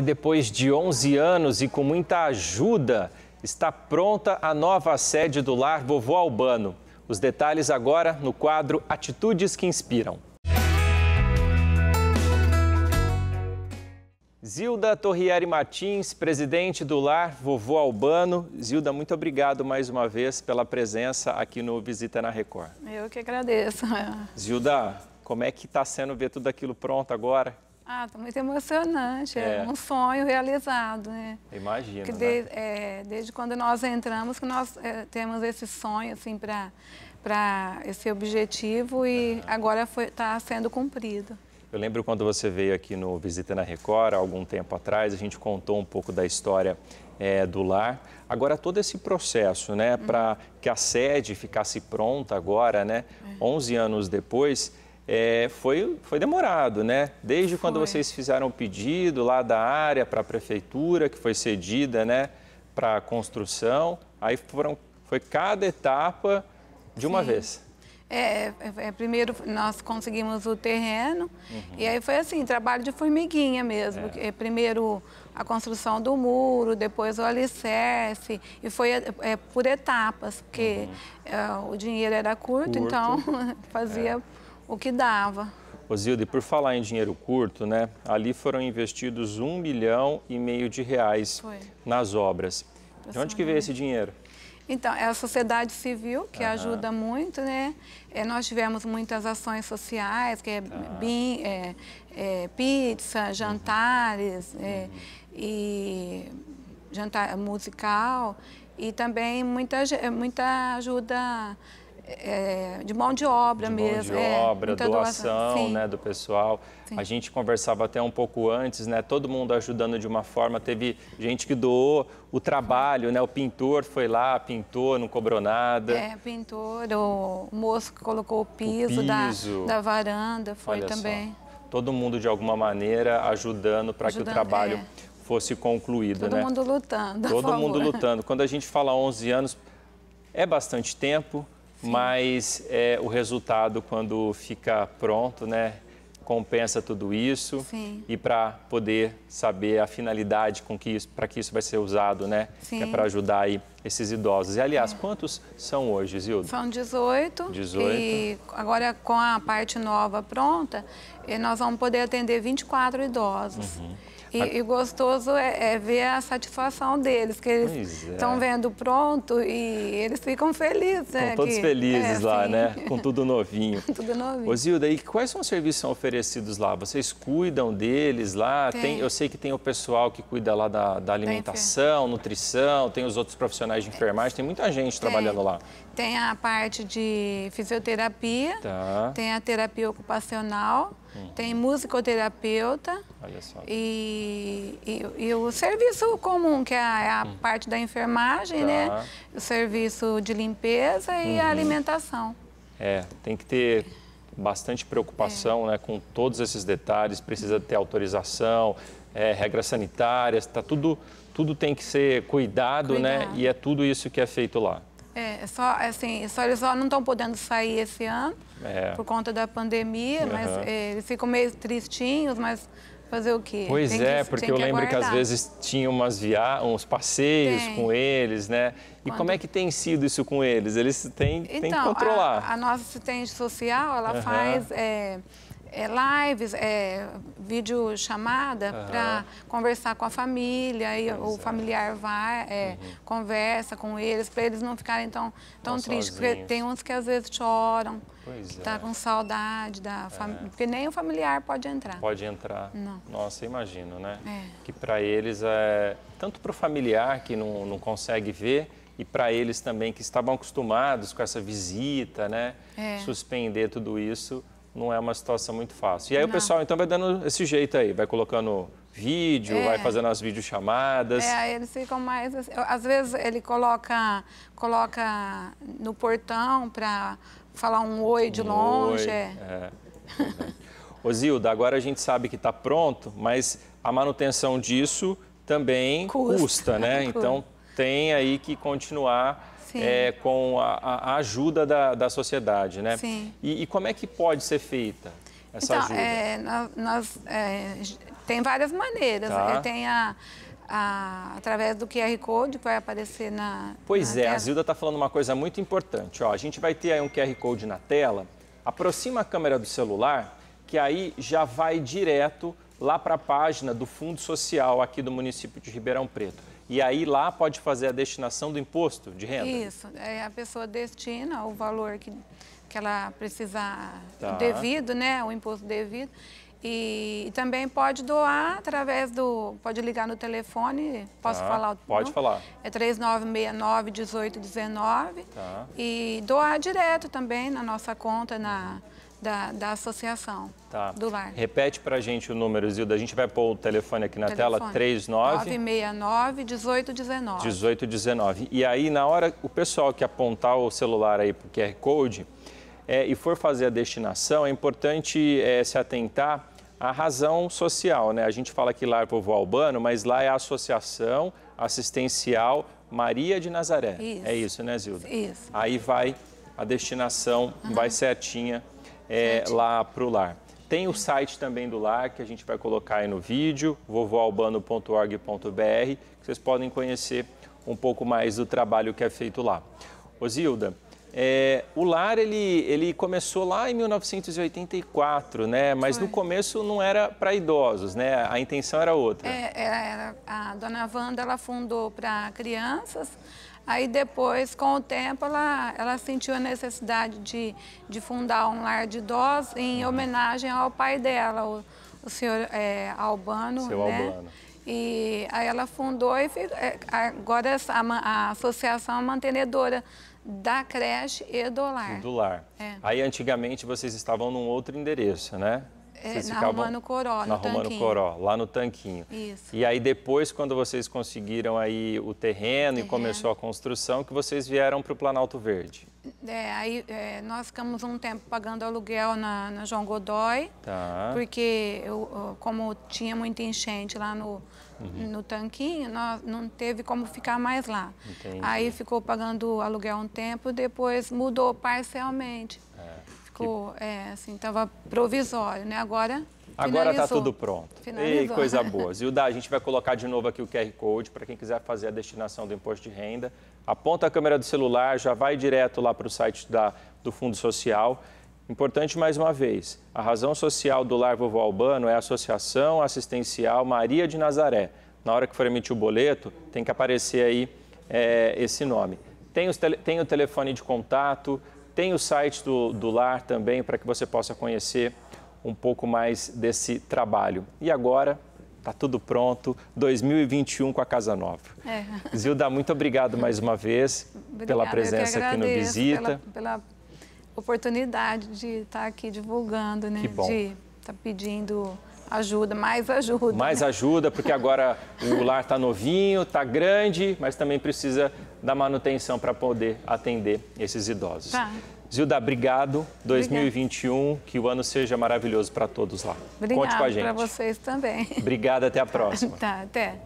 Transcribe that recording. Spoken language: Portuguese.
Depois de 11 anos e com muita ajuda, está pronta a nova sede do Lar Vovô Albano. Os detalhes agora no quadro Atitudes que Inspiram. Zilda Torrieri Martins, presidente do Lar Vovô Albano. Zilda, muito obrigado mais uma vez pela presença aqui no Visita na Record. Eu que agradeço. Zilda, como é que está sendo ver tudo aquilo pronto agora? Ah, tá muito emocionante, é, é um sonho realizado, né? Imagino, que de, né? é, desde quando nós entramos que nós é, temos esse sonho, assim, para esse objetivo e uhum. agora está sendo cumprido. Eu lembro quando você veio aqui no Visita na Record, algum tempo atrás, a gente contou um pouco da história é, do lar. Agora, todo esse processo, né, uhum. para que a sede ficasse pronta agora, né, 11 é. anos depois, é, foi, foi demorado, né? Desde foi. quando vocês fizeram o pedido lá da área para a prefeitura, que foi cedida, né, para a construção, aí foram, foi cada etapa de uma Sim. vez. É, é, é, primeiro nós conseguimos o terreno uhum. e aí foi assim, trabalho de formiguinha mesmo. É. Primeiro a construção do muro, depois o alicerce e foi é, por etapas, porque uhum. o dinheiro era curto, curto. então fazia é o que dava. Osilde, por falar em dinheiro curto, né? Ali foram investidos um milhão e meio de reais Foi. nas obras. De onde que veio esse dinheiro? Então, é a sociedade civil que ajuda muito, né? É, nós tivemos muitas ações sociais, que é, bim, é, é pizza, jantares uhum. É, e jantar musical e também muita, muita ajuda é, de mão de obra de mesmo. Mão de é, obra, doação, né, do pessoal. Sim. A gente conversava até um pouco antes, né? Todo mundo ajudando de uma forma. Teve gente que doou o trabalho, né? O pintor foi lá, pintou, não cobrou nada. É, pintor, o moço que colocou o piso, o piso. Da, da varanda, foi Olha também. Só. Todo mundo, de alguma maneira, ajudando para que o trabalho é. fosse concluído, Todo né? mundo lutando. Todo mundo lutando. Quando a gente fala 11 anos, é bastante tempo, mas é, o resultado, quando fica pronto, né, compensa tudo isso Sim. e para poder saber a finalidade com que isso, para que isso vai ser usado, né? Sim. Que é para ajudar aí esses idosos. E aliás, é. quantos são hoje, Zilda? São 18. 18. E agora com a parte nova pronta, eh, nós vamos poder atender 24 idosos. Uhum. E, e gostoso é, é, ver a satisfação deles, que eles estão é. vendo pronto e eles ficam felizes. Estão né, todos que, felizes é, lá, sim. né? Com tudo novinho. tudo novinho. Ô Zilda, e quais são os serviços que são oferecidos lá? Vocês cuidam deles lá? Tem. tem eu sei que tem o pessoal que cuida lá da, da alimentação, nutrição, tem os outros profissionais de enfermagem, tem muita gente tem. trabalhando lá. Tem a parte de fisioterapia, tá. tem a terapia ocupacional, Tem musicoterapeuta. E, e, e, o serviço comum, que é a, é a uhum. parte da enfermagem, tá. né? O serviço de limpeza e a uhum. alimentação. É, tem que ter bastante preocupação é. né, com todos esses detalhes, precisa ter autorização, é, regras sanitárias, tá tudo, tudo tem que ser cuidado, né? cuidado, né? E é tudo isso que é feito lá. É, só, assim, só, eles só não estão podendo sair esse ano é. por conta da pandemia, uhum. mas é, eles ficam meio tristinhos, mas fazer o quê? Pois tem é, que, porque eu lembro aguardar. que às vezes tinha umas via... uns passeios tem. com eles, né? E Quando... como é que tem sido isso com eles? Eles têm, então, têm que então, controlar. A, a nossa assistente social, ela uhum. faz é, é, lives, é, vídeo chamada uhum. para conversar com a família e pois o é. familiar vai, é, uhum. conversa com eles, para eles não ficarem tão, tão tristes. Porque tem uns que às vezes choram, pois tá é. com saudade da família, porque nem o familiar pode entrar. Pode entrar. Não. Nossa, imagino, né? É. Que para eles é tanto para o familiar que não, não consegue ver e para eles também que estavam acostumados com essa visita, né? É. Suspender tudo isso não é uma situação muito fácil. E aí não. o pessoal então vai dando esse jeito aí, vai colocando vídeo, é. vai fazendo as videochamadas. É, aí eles ficam mais. Assim, às vezes ele coloca, coloca no portão para falar um oi de um longe. Oi. É. é. Ô Zilda, agora a gente sabe que está pronto, mas a manutenção disso também custa, custa né? Então tem aí que continuar é, com a, a ajuda da, da, sociedade, né? Sim. E, e, como é que pode ser feita essa então, ajuda? É, nós, é, Tem várias maneiras. Tá. Tem a, a, através do QR Code que vai aparecer na. Pois na é, tela. a Zilda está falando uma coisa muito importante. Ó, a gente vai ter aí um QR Code na tela, aproxima a câmera do celular, que aí já vai direto lá para a página do Fundo Social aqui do município de Ribeirão Preto. E aí lá pode fazer a destinação do imposto de renda? Isso, é, a pessoa destina o valor que, que ela precisar, tá. devido, né, o imposto devido. E, e, também pode doar através do. Pode ligar no telefone, posso tá, falar o Pode não? falar. É 3969-1819. Tá. E doar direto também na nossa conta, na, da, da associação tá. do lar. Repete para a gente o número, Zilda. A gente vai pôr o telefone aqui na telefone. tela, 39... 969-1819. 1819. E aí, na hora, o pessoal que apontar o celular aí para o QR Code é, e for fazer a destinação, é importante é, se atentar à razão social, né? A gente fala que lar povo albano, mas lá é a Associação Assistencial Maria de Nazaré. Isso. É isso, né, Zilda? Isso. Aí vai a destinação, uhum. vai certinha é, lá para o lar. Tem o site também do lar que a gente vai colocar aí no vídeo, vovoalbano.org.br, que vocês podem conhecer um pouco mais do trabalho que é feito lá. Osilda, é, o lar ele, ele começou lá em 1984, né? Mas Foi. no começo não era para idosos, né? A intenção era outra. É, era, a dona Wanda ela fundou para crianças. Aí depois, com o tempo, ela, ela sentiu a necessidade de, de fundar um lar de idosos em uhum. homenagem ao pai dela, o, o senhor é, Albano. Seu né? Albano. E aí ela fundou e é, agora a, a associação é mantenedora da creche e do lar. Do lar. É. Aí antigamente vocês estavam num outro endereço, né? É, na Romano Coró, na Romano tanquinho. Coró, lá no tanquinho. Isso. E aí depois, quando vocês conseguiram aí o terreno, terreno. e começou a construção, que vocês vieram para o Planalto Verde. É, aí é, nós ficamos um tempo pagando aluguel na, na João Godoy, tá. porque eu, como tinha muita enchente lá no, uhum. no tanquinho, nós não teve como ficar mais lá. Entendi. Aí ficou pagando aluguel um tempo, depois mudou parcialmente ficou, é, assim, estava provisório, né? Agora Agora está tudo pronto. Finalizou. E coisa boa. Zilda, a gente vai colocar de novo aqui o QR Code para quem quiser fazer a destinação do imposto de renda. Aponta a câmera do celular, já vai direto lá para o site da, do Fundo Social. Importante mais uma vez, a razão social do Lar Vovó Albano é a Associação Assistencial Maria de Nazaré. Na hora que for emitir o boleto, tem que aparecer aí é, esse nome. Tem, os tem o telefone de contato, tem o site do, do Lar também para que você possa conhecer um pouco mais desse trabalho. E agora está tudo pronto, 2021 com a Casa Nova. É. Zilda, muito obrigado mais uma vez Obrigada, pela presença aqui no Visita. Pela, pela, oportunidade de estar aqui divulgando, né? Que bom. De estar pedindo ajuda, mais ajuda. Mais né? ajuda, porque agora o lar está novinho, está grande, mas também precisa da manutenção para poder atender esses idosos. Tá. Zilda, obrigado. 2021, Obrigada. que o ano seja maravilhoso para todos lá. Obrigada Conte com a gente. para vocês também. Obrigada, até a próxima. tá, até.